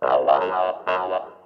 Alla, alla, alla.